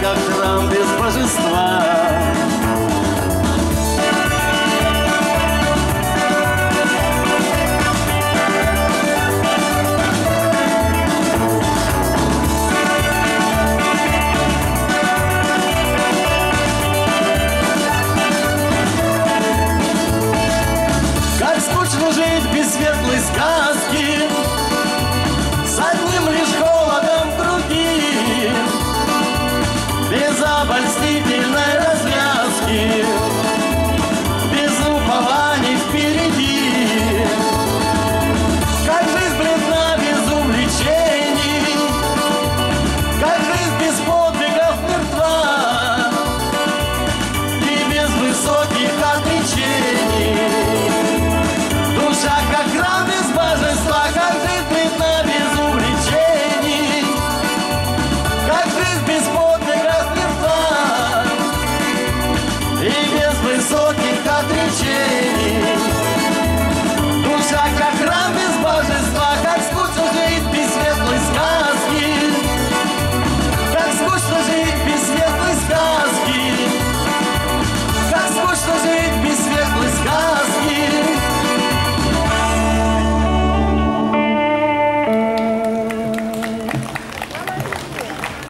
как храм без божества.